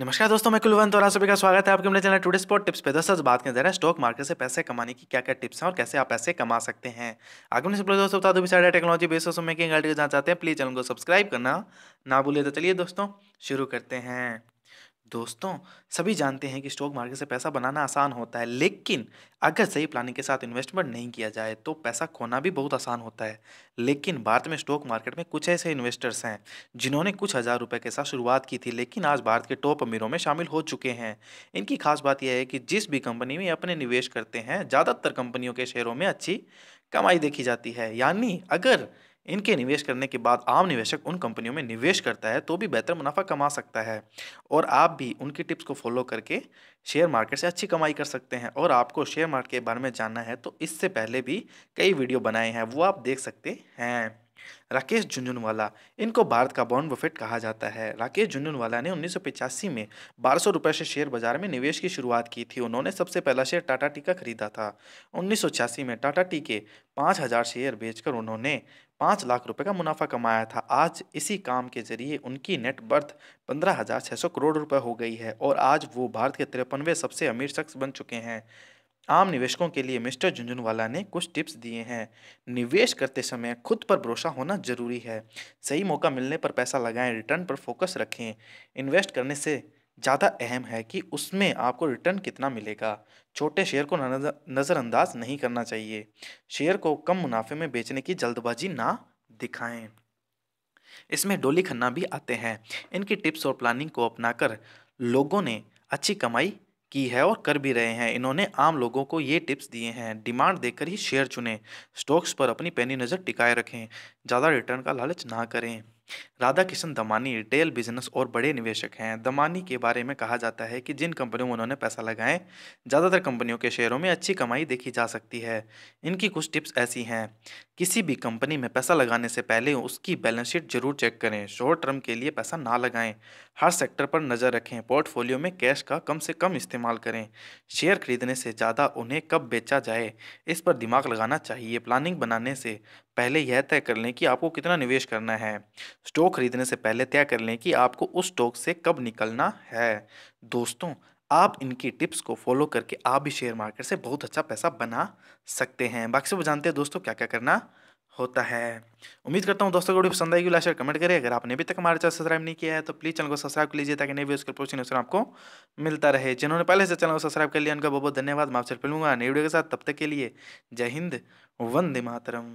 नमस्कार दोस्तों, मैं कुलवंत और आप सभी का स्वागत है आपके अपने चैनल टुडे स्पॉट टिप्स पे। दोस्तों बात करें जरा स्टॉक मार्केट से पैसे कमाने की क्या क्या टिप्स हैं और कैसे आप पैसे कमा सकते हैं। आगे मैंने दोस्तों, बता दो भी टेक्नोलॉजी बेस मेकिंग जाना चाहते हैं प्लीज़ चैनल को सब्सक्राइब करना ना भूलिए। तो चलिए दोस्तों, शुरू करते हैं। दोस्तों, सभी जानते हैं कि स्टॉक मार्केट से पैसा बनाना आसान होता है, लेकिन अगर सही प्लानिंग के साथ इन्वेस्टमेंट नहीं किया जाए तो पैसा खोना भी बहुत आसान होता है। लेकिन भारत में स्टॉक मार्केट में कुछ ऐसे इन्वेस्टर्स हैं, जिन्होंने कुछ हज़ार रुपए के साथ शुरुआत की थी, लेकिन आज भारत के टॉप अमीरों में शामिल हो चुके हैं। इनकी खास बात यह है कि जिस भी कंपनी में अपने निवेश करते हैं, ज़्यादातर कंपनियों के शेयरों में अच्छी कमाई देखी जाती है। यानी अगर इनके निवेश करने के बाद आम निवेशक उन कंपनियों में निवेश करता है तो भी बेहतर मुनाफा कमा सकता है। और आप भी उनकी टिप्स को फॉलो करके शेयर मार्केट से अच्छी कमाई कर सकते हैं। और आपको शेयर मार्केट के बारे में जानना है तो इससे पहले भी कई वीडियो बनाए हैं, वो आप देख सकते हैं। राकेश झुंझुनवाला, इनको भारत का बॉन्ड बफेट कहा जाता है। राकेश झुंझुनवाला ने उन्नीस में बारह सौ रुपये से शेयर बाज़ार में निवेश की शुरुआत की थी। उन्होंने सबसे पहला शेयर टाटा टी का खरीदा था। उन्नीस सौ छियासी में टाटा टी के पाँच हज़ार शेयर बेचकर उन्होंने पाँच लाख रुपए का मुनाफा कमाया था। आज इसी काम के ज़रिए उनकी नेट बर्थ पंद्रह हज़ार छः सौ करोड़ रुपए हो गई है और आज वो भारत के तिरपनवे सबसे अमीर शख्स बन चुके हैं। आम निवेशकों के लिए मिस्टर झुंझुनवाला ने कुछ टिप्स दिए हैं। निवेश करते समय खुद पर भरोसा होना ज़रूरी है। सही मौका मिलने पर पैसा लगाएँ रिटर्न पर फोकस रखें। इन्वेस्ट करने से ज़्यादा अहम है कि उसमें आपको रिटर्न कितना मिलेगा। छोटे शेयर को नज़रअंदाज नहीं करना चाहिए। शेयर को कम मुनाफे में बेचने की जल्दबाजी ना दिखाएँ। इसमें डोली खन्ना भी आते हैं। इनकी टिप्स और प्लानिंग को अपनाकर लोगों ने अच्छी कमाई की है और कर भी रहे हैं। इन्होंने आम लोगों को ये टिप्स दिए हैं, डिमांड देकर ही शेयर चुनें। स्टॉक्स पर अपनी पैनी नज़र टिकाए रखें। ज़्यादा रिटर्न का लालच ना करें। राधा किशन दमानी रिटेल बिज़नेस और बड़े निवेशक हैं। दमानी के बारे में कहा जाता है कि जिन कंपनियों में उन्होंने पैसा लगाए, ज़्यादातर कंपनियों के शेयरों में अच्छी कमाई देखी जा सकती है। इनकी कुछ टिप्स ऐसी हैं। किसी भी कंपनी में पैसा लगाने से पहले उसकी बैलेंस शीट ज़रूर चेक करें। शॉर्ट टर्म के लिए पैसा ना लगाएँ। हर सेक्टर पर नज़र रखें। पोर्टफोलियो में कैश का कम से कम इस्तेमाल करें। शेयर खरीदने से ज़्यादा उन्हें कब बेचा जाए, इस पर दिमाग लगाना चाहिए। प्लानिंग बनाने से पहले यह तय कर लें कि आपको कितना निवेश करना है। स्टॉक खरीदने से पहले तय कर लें कि आपको उस स्टॉक से कब निकलना है। दोस्तों आप इनकी टिप्स को फॉलो करके आप भी शेयर मार्केट से बहुत अच्छा पैसा बना सकते हैं। बाकी सब जानते हैं दोस्तों क्या क्या करना होता है। उम्मीद करता हूँ दोस्तों को वीडियो पसंद आएगी। लाइक कमेंट करें अगर आपने अभी तक हमारे चैनल सब्सक्राइब नहीं किया है तो प्लीज़ चैनल को सब्सक्राइब कर लीजिए ताकि नई वीडियोस के प्रोचन आपको मिलता रहे। जिन्होंने पहले से चैनल को सब्सक्राइब कर लिया, उनका बहुत बहुत धन्यवाद। मैं आपसे मिलूँगा नई वीडियो के साथ। तब तक के लिए जय हिंद, वंदे मातरम।